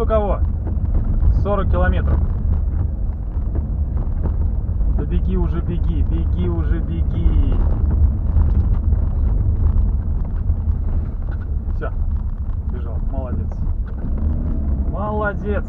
У кого? 40 километров. Да беги уже, беги, беги уже, беги. Все, бежал, молодец. Молодец.